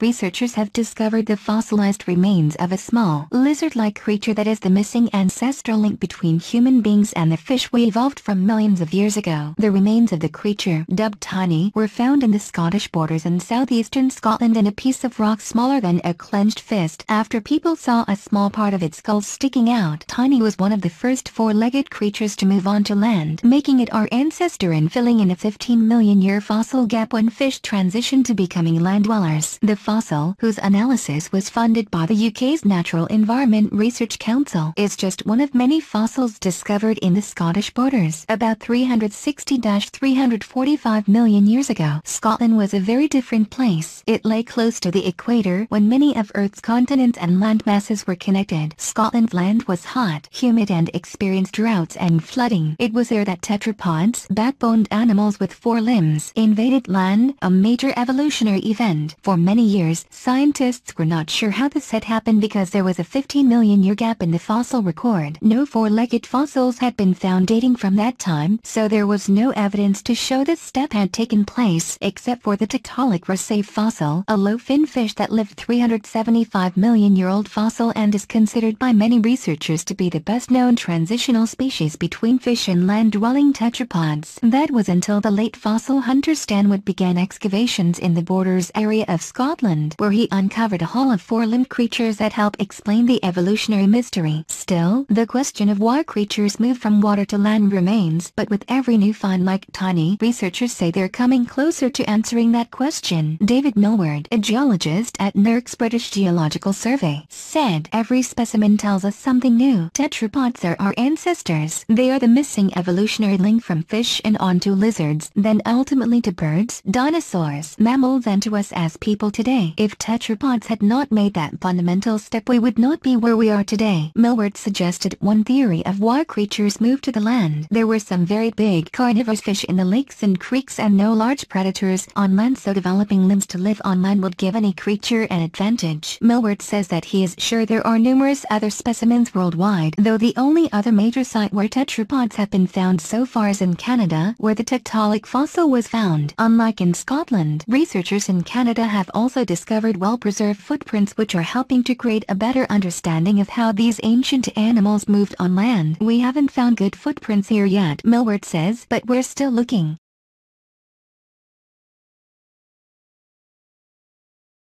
researchers have discovered the fossilized remains of a small, lizard-like creature that is the missing ancestral link between human beings and the fish we evolved from millions of years ago. The remains of the creature, dubbed Tiny, were found in the Scottish borders in southeastern Scotland in a piece of rock smaller than a clenched fist. After people saw a small part of its skull sticking out, Tiny was one of the first four-legged creatures to move onto land, making it our ancestor and filling in a 15 million year fossil gap when fish transitioned to becoming land dwellers. The fossil, whose analysis was funded by the UK's Natural Environment Research Council, is just one of many fossils discovered in the Scottish borders. About 360-345 million years ago, Scotland was a very different place. It lay close to the equator when many of Earth's continents and land masses were connected. Scotland's land was hot, humid and experienced droughts and flooding. It was there that tetrapods, backboned animals with four limbs, invaded land, a major evolutionary event. For many years, years, scientists were not sure how this had happened because there was a 15 million year gap in the fossil record. No four-legged fossils had been found dating from that time, so there was no evidence to show this step had taken place except for the Tiktaalik Roseae fossil, a lobe-fin fish that lived 375 million year old fossil and is considered by many researchers to be the best known transitional species between fish and land-dwelling tetrapods. That was until the late fossil hunter Stan Wood began excavations in the borders area of Scotland Where he uncovered a haul of four-limbed creatures that help explain the evolutionary mystery. Still, the question of why creatures move from water to land remains, but with every new find like Tiny, researchers say they're coming closer to answering that question. David Millward, a geologist at NERC's British Geological Survey, said every specimen tells us something new. Tetrapods are our ancestors. They are the missing evolutionary link from fish and onto lizards, then ultimately to birds, dinosaurs, mammals and to us as people today today. If tetrapods had not made that fundamental step we would not be where we are today. Millward suggested one theory of why creatures moved to the land. There were some very big carnivorous fish in the lakes and creeks and no large predators on land so developing limbs to live on land would give any creature an advantage. Millward says that he is sure there are numerous other specimens worldwide though the only other major site where tetrapods have been found so far is in Canada where the Tiktaalik fossil was found. Unlike in Scotland, researchers in Canada have also discovered well-preserved footprints which are helping to create a better understanding of how these ancient animals moved on land. We haven't found good footprints here yet, Millward says, but we're still looking.